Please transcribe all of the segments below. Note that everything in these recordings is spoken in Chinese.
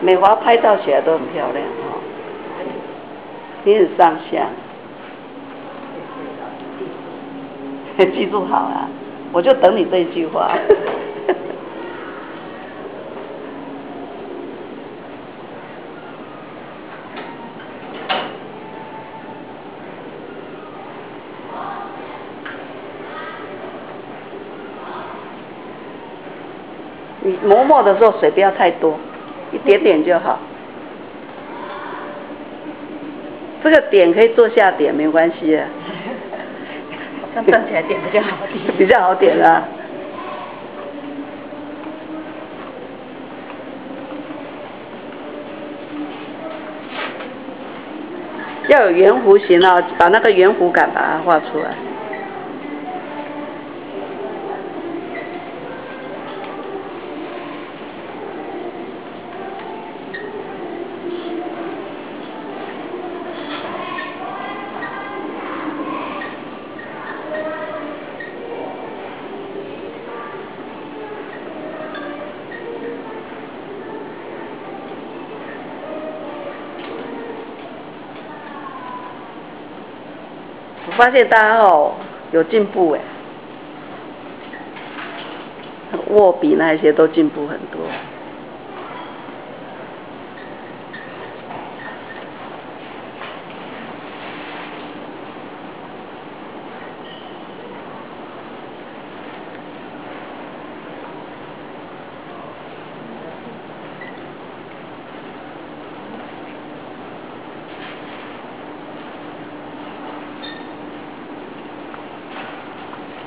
美华拍照起来都很漂亮哈，你很上相，记住好了，我就等你这一句话。你磨墨的时候水不要太多，一点点就好。这个点可以做下点，没关系的。像站起来点比较好点。比较好点啊。要有圆弧形啊，把那个圆弧感把它画出来。我发现大家哦有进步哎，握笔那些都进步很多。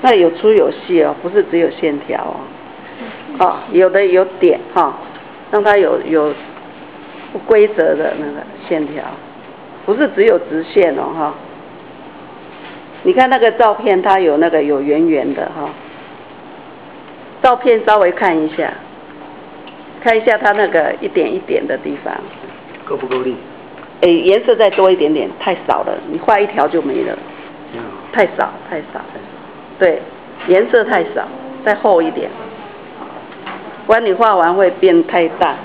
那有粗有细哦，不是只有线条哦。哦，有的有点哈，让它有有不规则的那个线条，不是只有直线哦哈。你看那个照片，它有那个有圆圆的哈。照片稍微看一下，看一下它那个一点一点的地方。够不够力？哎，颜色再多一点点，太少了，你画一条就没了。太少，太少。对颜色太少再厚一点。不然你画完会变太大。